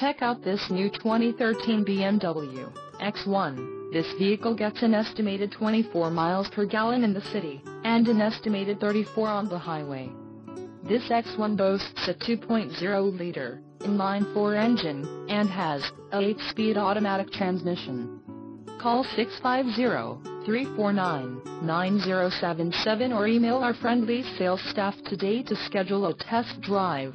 Check out this new 2013 BMW X1. This vehicle gets an estimated 24 miles per gallon in the city, and an estimated 34 on the highway. This X1 boasts a 2.0-liter, inline-four engine, and has a 8-speed automatic transmission. Call 650-349-9077 or email our friendly sales staff today to schedule a test drive.